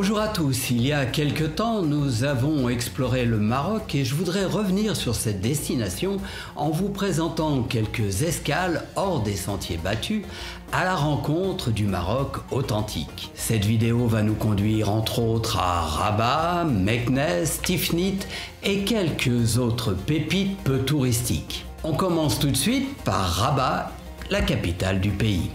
Bonjour à tous, il y a quelque temps nous avons exploré le Maroc et je voudrais revenir sur cette destination en vous présentant quelques escales hors des sentiers battus à la rencontre du Maroc authentique. Cette vidéo va nous conduire entre autres à Rabat, Meknes, Tifnit et quelques autres pépites peu touristiques. On commence tout de suite par Rabat, la capitale du pays.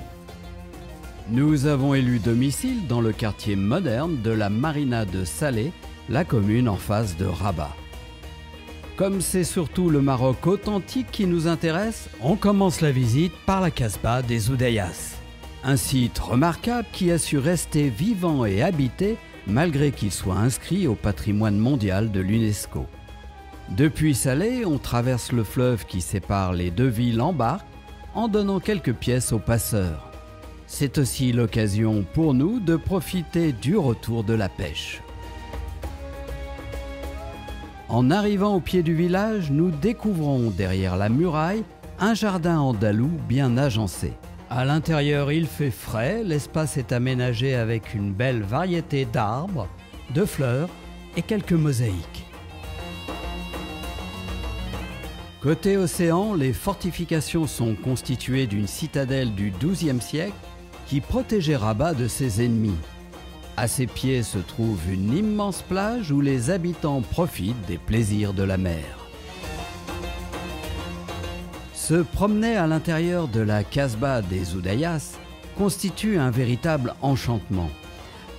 Nous avons élu domicile dans le quartier moderne de la Marina de Salé, la commune en face de Rabat. Comme c'est surtout le Maroc authentique qui nous intéresse, on commence la visite par la Casbah des Oudayas. Un site remarquable qui a su rester vivant et habité malgré qu'il soit inscrit au patrimoine mondial de l'UNESCO. Depuis Salé, on traverse le fleuve qui sépare les deux villes en barque en donnant quelques pièces aux passeurs. C'est aussi l'occasion pour nous de profiter du retour de la pêche. En arrivant au pied du village, nous découvrons derrière la muraille un jardin andalou bien agencé. À l'intérieur, il fait frais, l'espace est aménagé avec une belle variété d'arbres, de fleurs et quelques mosaïques. Côté océan, les fortifications sont constituées d'une citadelle du XIIe siècle qui protégeait Rabat de ses ennemis. À ses pieds se trouve une immense plage où les habitants profitent des plaisirs de la mer. Se promener à l'intérieur de la Casbah des Oudayas constitue un véritable enchantement.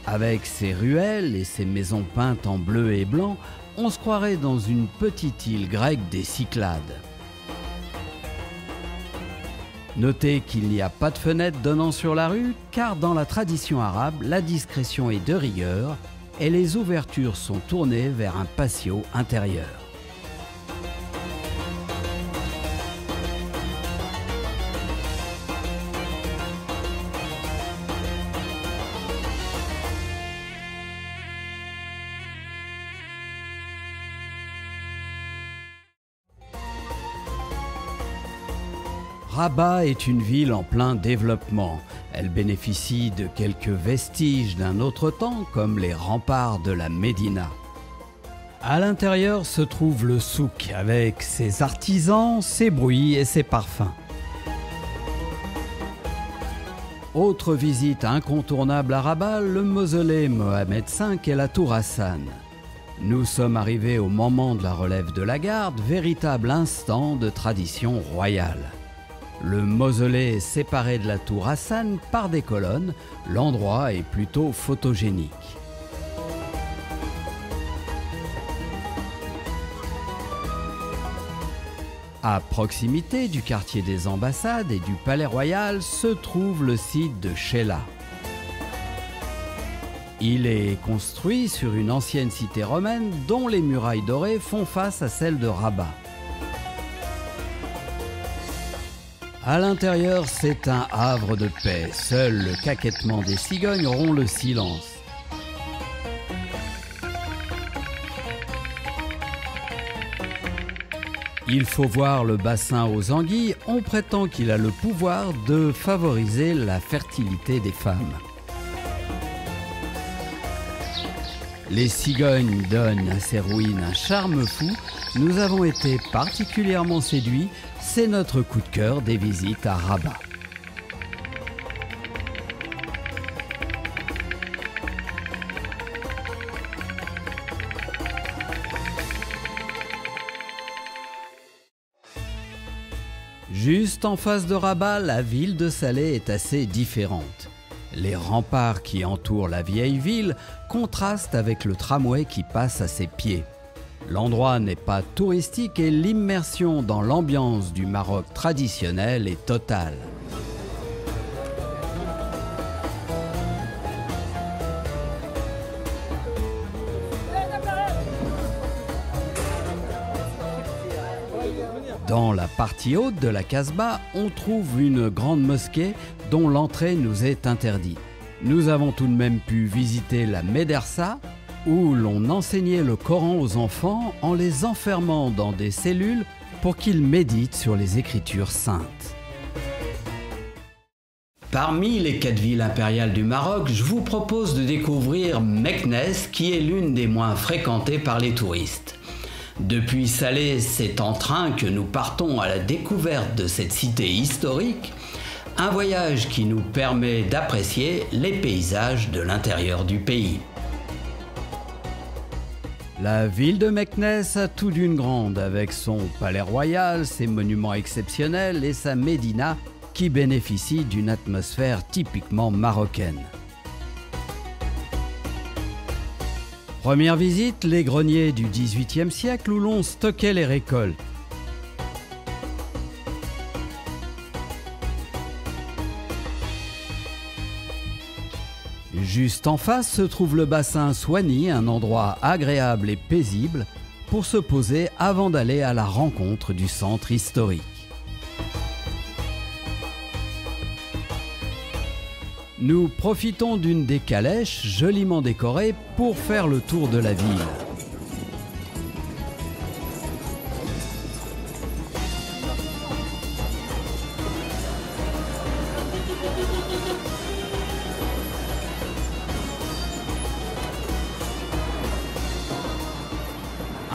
Avec ses ruelles et ses maisons peintes en bleu et blanc, on se croirait dans une petite île grecque des Cyclades. Notez qu'il n'y a pas de fenêtre donnant sur la rue, car dans la tradition arabe, la discrétion est de rigueur et les ouvertures sont tournées vers un patio intérieur. Rabat est une ville en plein développement. Elle bénéficie de quelques vestiges d'un autre temps, comme les remparts de la Médina. À l'intérieur se trouve le souk, avec ses artisans, ses bruits et ses parfums. Autre visite incontournable à Rabat, le mausolée Mohamed V et la tour Hassan. Nous sommes arrivés au moment de la relève de la garde, véritable instant de tradition royale. Le mausolée est séparé de la tour Hassan par des colonnes, l'endroit est plutôt photogénique. À proximité du quartier des ambassades et du palais royal se trouve le site de Sheila. Il est construit sur une ancienne cité romaine dont les murailles dorées font face à celles de Rabat. À l'intérieur, c'est un havre de paix. Seul le caquettement des cigognes rompt le silence. Il faut voir le bassin aux anguilles. On prétend qu'il a le pouvoir de favoriser la fertilité des femmes. Les cigognes donnent à ces ruines un charme fou. Nous avons été particulièrement séduits. C'est notre coup de cœur des visites à Rabat. Juste en face de Rabat, la ville de Salé est assez différente. Les remparts qui entourent la vieille ville contrastent avec le tramway qui passe à ses pieds. L'endroit n'est pas touristique et l'immersion dans l'ambiance du Maroc traditionnel est totale. Dans la partie haute de la Casbah, on trouve une grande mosquée dont l'entrée nous est interdite. Nous avons tout de même pu visiter la Médersa, où l'on enseignait le Coran aux enfants en les enfermant dans des cellules pour qu'ils méditent sur les écritures saintes. Parmi les quatre villes impériales du Maroc, je vous propose de découvrir Meknès, qui est l'une des moins fréquentées par les touristes. Depuis Salé, c'est en train que nous partons à la découverte de cette cité historique, un voyage qui nous permet d'apprécier les paysages de l'intérieur du pays. La ville de Meknès a tout d'une grande, avec son palais royal, ses monuments exceptionnels et sa médina qui bénéficie d'une atmosphère typiquement marocaine. Première visite, les greniers du XVIIIe siècle où l'on stockait les récoltes. Juste en face se trouve le bassin Soigny, un endroit agréable et paisible pour se poser avant d'aller à la rencontre du centre historique. Nous profitons d'une des calèches joliment décorée pour faire le tour de la ville.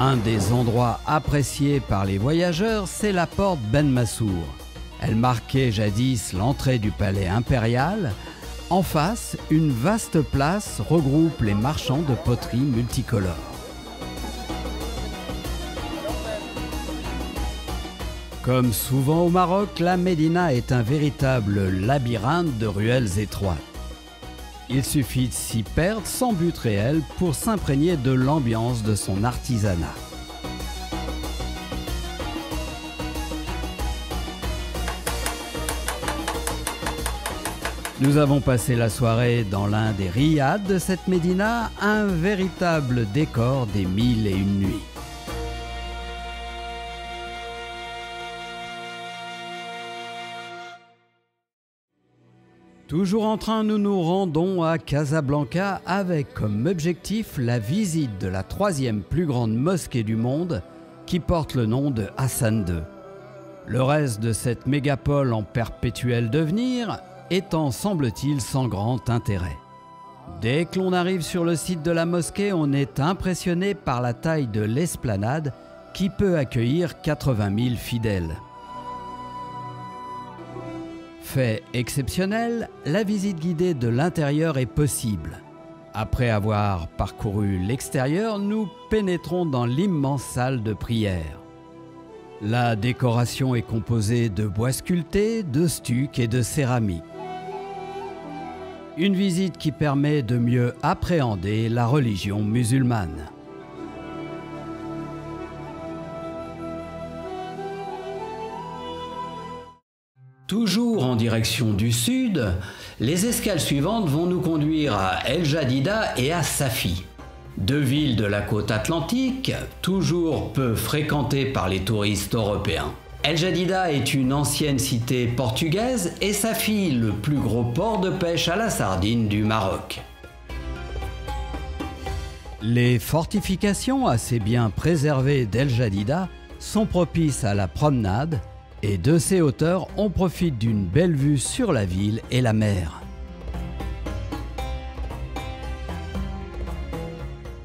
Un des endroits appréciés par les voyageurs, c'est la porte Ben Massour. Elle marquait jadis l'entrée du palais impérial, en face, une vaste place regroupe les marchands de poterie multicolores. Comme souvent au Maroc, la Médina est un véritable labyrinthe de ruelles étroites. Il suffit de s'y perdre sans but réel pour s'imprégner de l'ambiance de son artisanat. Nous avons passé la soirée dans l'un des riads de cette médina, un véritable décor des mille et une nuits. Toujours en train, nous nous rendons à Casablanca avec comme objectif la visite de la troisième plus grande mosquée du monde qui porte le nom de Hassan II. Le reste de cette mégapole en perpétuel devenir étant, semble-t-il, sans grand intérêt. Dès que l'on arrive sur le site de la mosquée, on est impressionné par la taille de l'esplanade qui peut accueillir 80 000 fidèles. Fait exceptionnel, la visite guidée de l'intérieur est possible. Après avoir parcouru l'extérieur, nous pénétrons dans l'immense salle de prière. La décoration est composée de bois sculptés, de stucs et de céramique. Une visite qui permet de mieux appréhender la religion musulmane. Toujours en direction du sud, les escales suivantes vont nous conduire à El Jadida et à Safi. Deux villes de la côte atlantique, toujours peu fréquentées par les touristes européens. El Jadida est une ancienne cité portugaise et sa fille le plus gros port de pêche à la sardine du Maroc. Les fortifications assez bien préservées d'El Jadida sont propices à la promenade et de ces hauteurs on profite d'une belle vue sur la ville et la mer.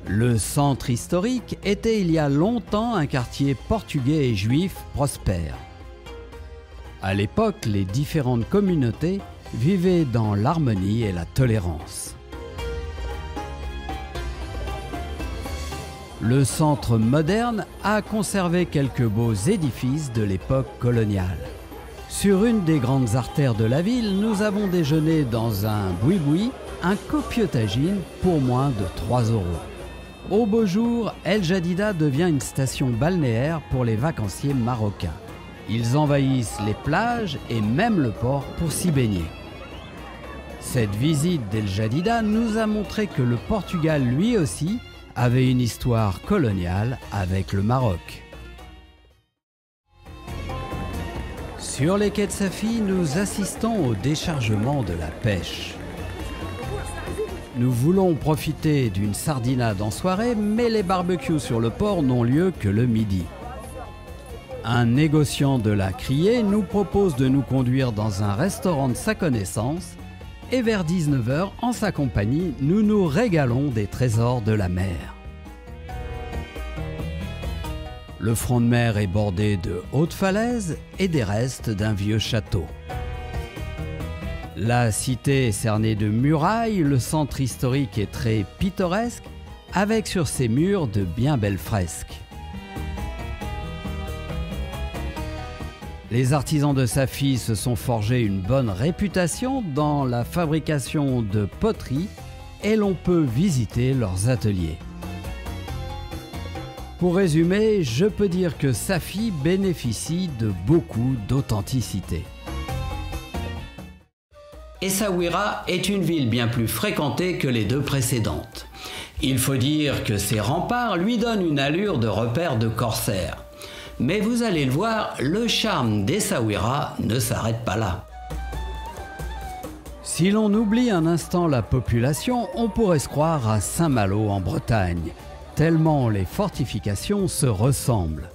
Le centre historique était il y a longtemps un quartier portugais et juif prospère. À l'époque, les différentes communautés vivaient dans l'harmonie et la tolérance. Le centre moderne a conservé quelques beaux édifices de l'époque coloniale. Sur une des grandes artères de la ville, nous avons déjeuné dans un boui-boui, un copieux pour moins de 3 euros. Au beau jour, El Jadida devient une station balnéaire pour les vacanciers marocains. Ils envahissent les plages et même le port pour s'y baigner. Cette visite d'El Jadida nous a montré que le Portugal lui aussi avait une histoire coloniale avec le Maroc. Sur les quais de Safi, nous assistons au déchargement de la pêche. Nous voulons profiter d'une sardinade en soirée, mais les barbecues sur le port n'ont lieu que le midi. Un négociant de la Criée nous propose de nous conduire dans un restaurant de sa connaissance et vers 19h, en sa compagnie, nous nous régalons des trésors de la mer. Le front de mer est bordé de hautes falaises et des restes d'un vieux château. La cité est cernée de murailles, le centre historique est très pittoresque, avec sur ses murs de bien belles fresques. Les artisans de Safi se sont forgés une bonne réputation dans la fabrication de poterie et l'on peut visiter leurs ateliers. Pour résumer, je peux dire que Safi bénéficie de beaucoup d'authenticité. Essaouira est une ville bien plus fréquentée que les deux précédentes. Il faut dire que ses remparts lui donnent une allure de repère de corsaires. Mais vous allez le voir, le charme d'Essaouira ne s'arrête pas là. Si l'on oublie un instant la population, on pourrait se croire à Saint-Malo en Bretagne, tellement les fortifications se ressemblent.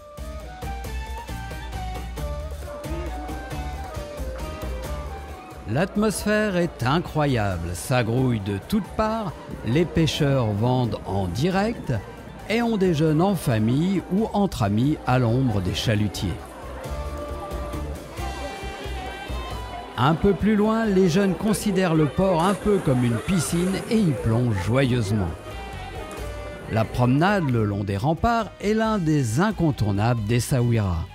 L'atmosphère est incroyable, ça grouille de toutes parts, les pêcheurs vendent en direct et on déjeune en famille ou entre amis à l'ombre des chalutiers. Un peu plus loin, les jeunes considèrent le port un peu comme une piscine et y plongent joyeusement. La promenade le long des remparts est l'un des incontournables des Saouira.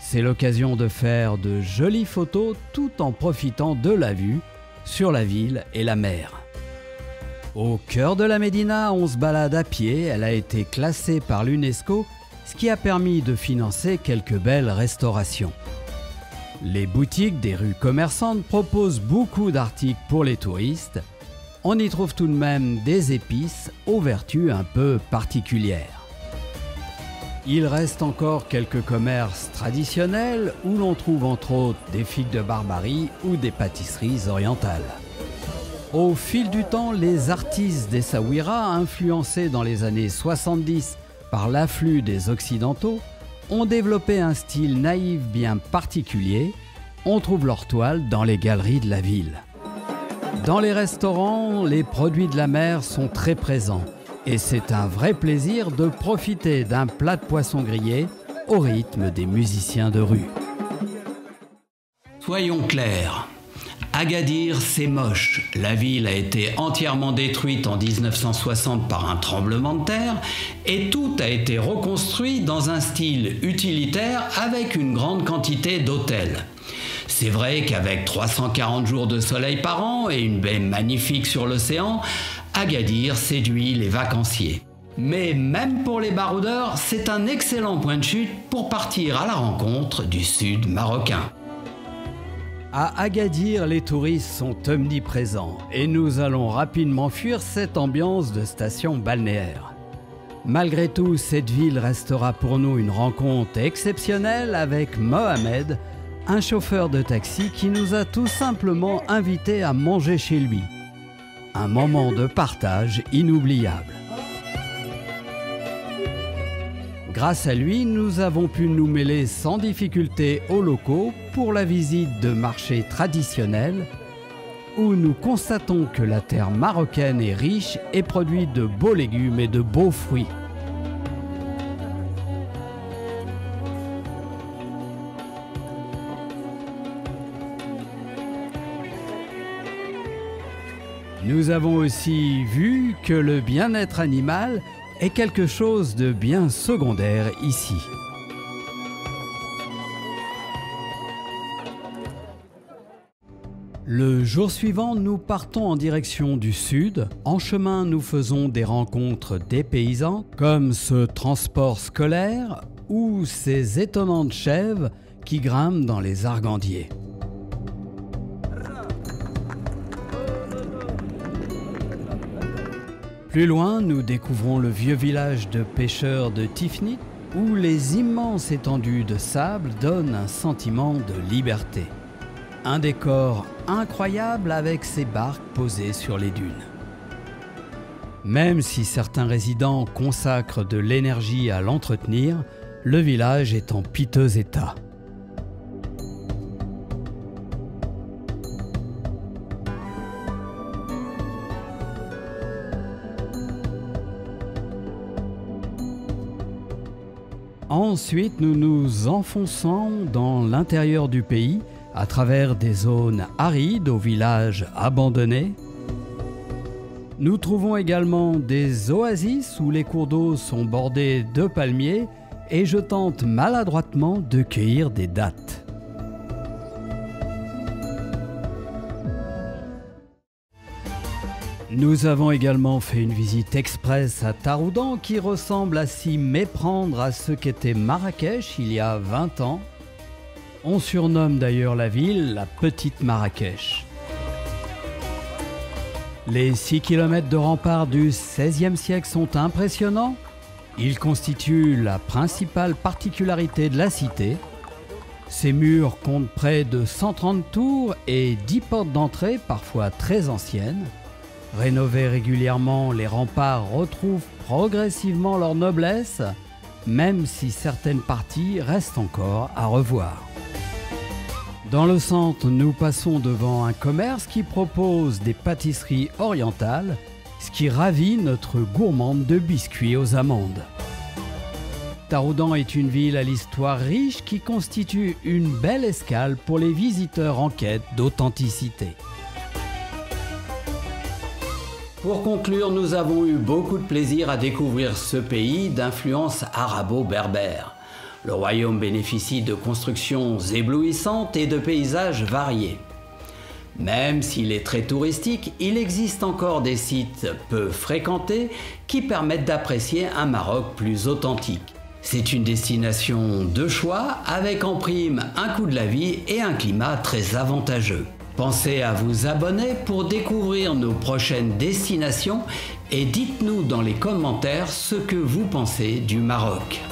C'est l'occasion de faire de jolies photos tout en profitant de la vue sur la ville et la mer. Au cœur de la Médina, on se balade à pied, elle a été classée par l'UNESCO, ce qui a permis de financer quelques belles restaurations. Les boutiques des rues commerçantes proposent beaucoup d'articles pour les touristes. On y trouve tout de même des épices aux vertus un peu particulières. Il reste encore quelques commerces traditionnels où l'on trouve entre autres des figues de Barbarie ou des pâtisseries orientales. Au fil du temps, les artistes des Sawira, influencés dans les années 70 par l'afflux des Occidentaux, ont développé un style naïf bien particulier. On trouve leurs toiles dans les galeries de la ville. Dans les restaurants, les produits de la mer sont très présents et c'est un vrai plaisir de profiter d'un plat de poisson grillé au rythme des musiciens de rue. Soyons clairs, Agadir, c'est moche. La ville a été entièrement détruite en 1960 par un tremblement de terre et tout a été reconstruit dans un style utilitaire avec une grande quantité d'hôtels. C'est vrai qu'avec 340 jours de soleil par an et une baie magnifique sur l'océan, Agadir séduit les vacanciers. Mais même pour les baroudeurs, c'est un excellent point de chute pour partir à la rencontre du sud marocain. À Agadir, les touristes sont omniprésents et nous allons rapidement fuir cette ambiance de station balnéaire. Malgré tout, cette ville restera pour nous une rencontre exceptionnelle avec Mohamed, un chauffeur de taxi qui nous a tout simplement invités à manger chez lui un moment de partage inoubliable. Grâce à lui, nous avons pu nous mêler sans difficulté aux locaux pour la visite de marchés traditionnels où nous constatons que la terre marocaine est riche et produit de beaux légumes et de beaux fruits. Nous avons aussi vu que le bien-être animal est quelque chose de bien secondaire ici. Le jour suivant, nous partons en direction du sud. En chemin, nous faisons des rencontres des paysans, comme ce transport scolaire ou ces étonnantes chèvres qui grimpent dans les argandiers. Plus loin, nous découvrons le vieux village de pêcheurs de Tifnit, où les immenses étendues de sable donnent un sentiment de liberté. Un décor incroyable avec ces barques posées sur les dunes. Même si certains résidents consacrent de l'énergie à l'entretenir, le village est en piteux état. Ensuite, nous nous enfonçons dans l'intérieur du pays à travers des zones arides aux villages abandonnés. Nous trouvons également des oasis où les cours d'eau sont bordés de palmiers et je tente maladroitement de cueillir des dattes. Nous avons également fait une visite express à Taroudan qui ressemble à s'y méprendre à ce qu'était Marrakech il y a 20 ans. On surnomme d'ailleurs la ville la Petite Marrakech. Les 6 km de remparts du XVIe siècle sont impressionnants. Ils constituent la principale particularité de la cité. Ces murs comptent près de 130 tours et 10 portes d'entrée, parfois très anciennes. Rénovés régulièrement, les remparts retrouvent progressivement leur noblesse, même si certaines parties restent encore à revoir. Dans le centre, nous passons devant un commerce qui propose des pâtisseries orientales, ce qui ravit notre gourmande de biscuits aux amandes. Taroudan est une ville à l'histoire riche qui constitue une belle escale pour les visiteurs en quête d'authenticité. Pour conclure, nous avons eu beaucoup de plaisir à découvrir ce pays d'influence arabo-berbère. Le royaume bénéficie de constructions éblouissantes et de paysages variés. Même s'il est très touristique, il existe encore des sites peu fréquentés qui permettent d'apprécier un Maroc plus authentique. C'est une destination de choix avec en prime un coût de la vie et un climat très avantageux. Pensez à vous abonner pour découvrir nos prochaines destinations et dites-nous dans les commentaires ce que vous pensez du Maroc.